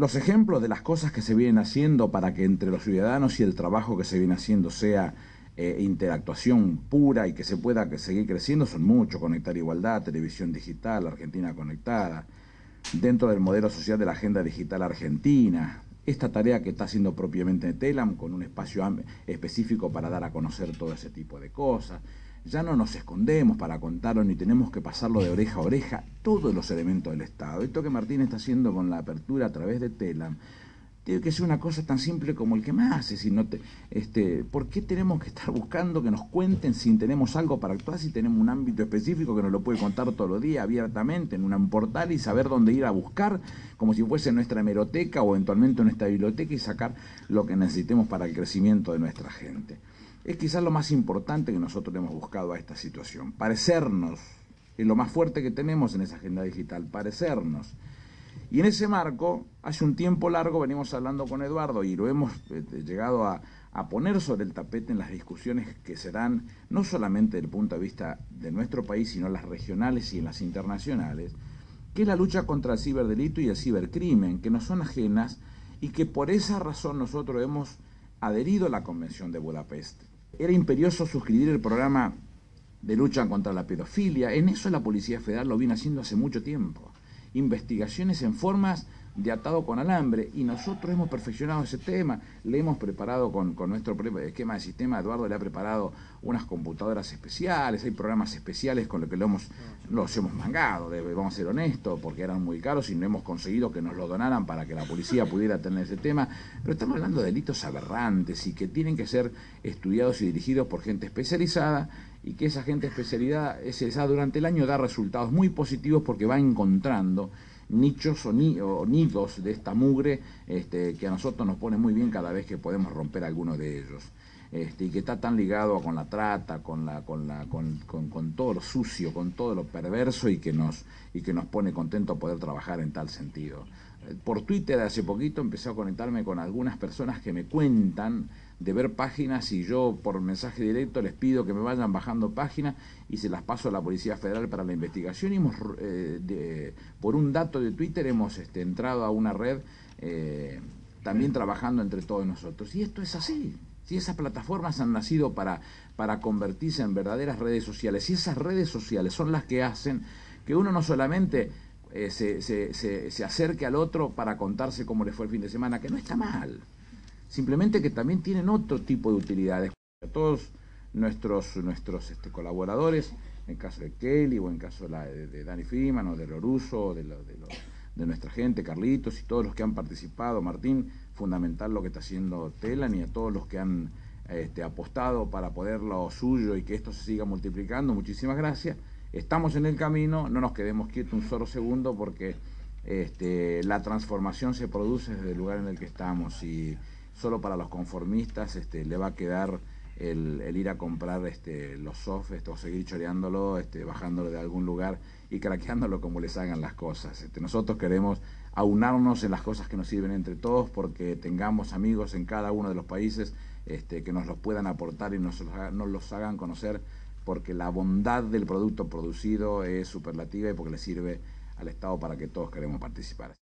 Los ejemplos de las cosas que se vienen haciendo para que entre los ciudadanos y el trabajo que se viene haciendo sea eh, interactuación pura y que se pueda seguir creciendo son muchos. Conectar Igualdad, Televisión Digital, Argentina Conectada, dentro del modelo social de la Agenda Digital Argentina. Esta tarea que está haciendo propiamente Telam con un espacio específico para dar a conocer todo ese tipo de cosas ya no nos escondemos para contarlo ni tenemos que pasarlo de oreja a oreja, todos los elementos del Estado. Esto que Martín está haciendo con la apertura a través de Telam, que ser una cosa tan simple como el que más hace. Si este, ¿Por qué tenemos que estar buscando que nos cuenten si tenemos algo para actuar, si tenemos un ámbito específico que nos lo puede contar todos los días abiertamente en un portal y saber dónde ir a buscar, como si fuese nuestra hemeroteca o eventualmente nuestra biblioteca y sacar lo que necesitemos para el crecimiento de nuestra gente? es quizás lo más importante que nosotros hemos buscado a esta situación. Parecernos, es lo más fuerte que tenemos en esa agenda digital, parecernos. Y en ese marco, hace un tiempo largo venimos hablando con Eduardo y lo hemos este, llegado a, poner sobre el tapete en las discusiones que serán no solamente desde el punto de vista de nuestro país, sino las regionales y en las internacionales, que es la lucha contra el ciberdelito y el cibercrimen, que no son ajenas y que por esa razón nosotros hemos adherido a la Convención de Budapest era imperioso suscribir el programa de lucha contra la pedofilia. En eso la Policía Federal lo viene haciendo hace mucho tiempo. Investigaciones en formas de atado con alambre y nosotros hemos perfeccionado ese tema, le hemos preparado con, nuestro esquema de sistema, Eduardo le ha preparado unas computadoras especiales, hay programas especiales con los que lo hemos, los hemos mangado, vamos a ser honestos, porque eran muy caros y no hemos conseguido que nos lo donaran para que la policía pudiera tener ese tema, pero estamos hablando de delitos aberrantes y que tienen que ser estudiados y dirigidos por gente especializada y que esa gente especializada durante el año da resultados muy positivos porque va encontrando nichos o, nidos de esta mugre este, que a nosotros nos pone muy bien cada vez que podemos romper alguno de ellos. Este, y que está tan ligado con la trata, con, la, con, la, con, con, todo lo sucio, con todo lo perverso y que nos, y que nos pone contento poder trabajar en tal sentido. Por Twitter hace poquito empecé a conectarme con algunas personas que me cuentan de ver páginas y yo por mensaje directo les pido que me vayan bajando páginas y se las paso a la Policía Federal para la investigación. Y hemos, eh, por un dato de Twitter hemos este, entrado a una red eh, también trabajando entre todos nosotros. Y esto es así. Si esas plataformas han nacido para, para convertirse en verdaderas redes sociales, y esas redes sociales son las que hacen que uno no solamente eh, se, se, se, se acerque al otro para contarse cómo le fue el fin de semana, que no está mal simplemente que también tienen otro tipo de utilidades. Todos nuestros, nuestros este, colaboradores, en caso de Kelly o en caso de, de, Dani Freeman o de Loruso, de, de, de nuestra gente, Carlitos y todos los que han participado, Martín, fundamental lo que está haciendo Telan y a todos los que han este, apostado para poder lo suyo y que esto se siga multiplicando, muchísimas gracias. Estamos en el camino, no nos quedemos quietos un solo segundo porque este, la transformación se produce desde el lugar en el que estamos y solo para los conformistas este, le va a quedar el, ir a comprar este, los soft o seguir choreándolo, este, bajándolo de algún lugar y craqueándolo como les hagan las cosas. Este, nosotros queremos aunarnos en las cosas que nos sirven entre todos porque tengamos amigos en cada uno de los países este, que nos los puedan aportar y nos, nos los hagan conocer porque la bondad del producto producido es superlativa y porque le sirve al Estado para que todos queremos participar.